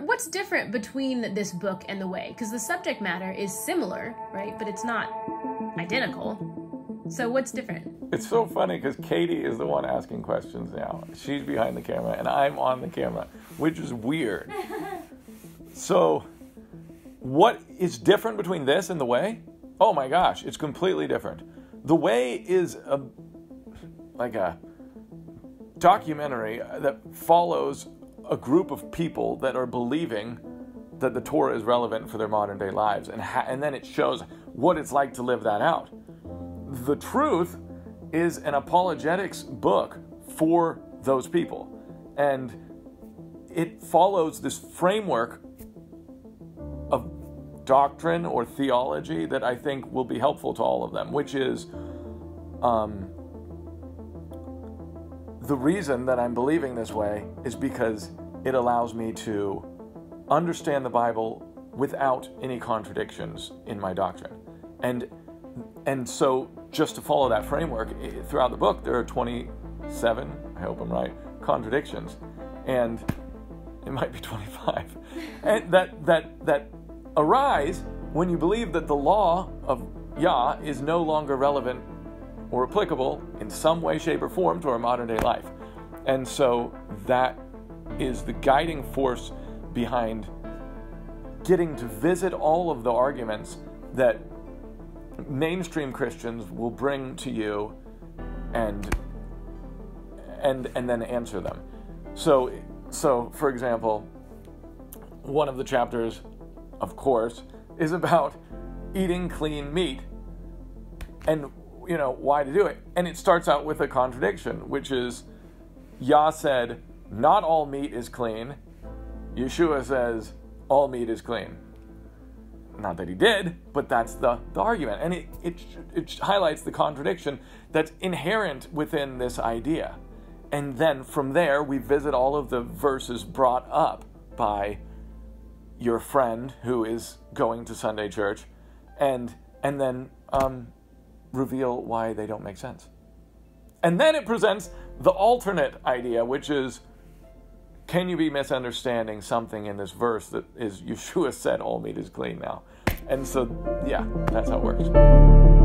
What's different between this book and The Way? Because the subject matter is similar, right? But it's not identical. So what's different? It's so funny because Katie is the one asking questions now. She's behind the camera and I'm on the camera, which is weird. so, what is different between this and The Way? Oh my gosh, it's completely different. The Way is a like a documentary that follows a group of people that are believing that the Torah is relevant for their modern day lives, and ha- and then it shows what it's like to live that out. The truth is an apologetics book for those people, and it follows this framework of doctrine or theology that I think will be helpful to all of them, which is. Um, the reason that I'm believing this way is because it allows me to understand the Bible without any contradictions in my doctrine. And and so just to follow that framework eh, throughout the book there are 27, I hope I'm right, contradictions. And it might be 25. and that that that arise when you believe that the law of Yah is no longer relevant or applicable in some way, shape, or form to our modern day life. And so that is the guiding force behind getting to visit all of the arguments that mainstream Christians will bring to you and and and then answer them. So so for example, one of the chapters of course is about eating clean meat. And you know, why to do it. And it starts out with a contradiction, which is Yah said, not all meat is clean. Yeshua says, all meat is clean. Not that he did, but that's the, the argument. And it, it, it highlights the contradiction that's inherent within this idea. And then from there, we visit all of the verses brought up by your friend who is going to Sunday church, and and then um, reveal why they don't make sense. And then it presents the alternate idea, which is can you be misunderstanding something in this verse that is Yeshua said all meat is clean now? And so, yeah, that's how it works.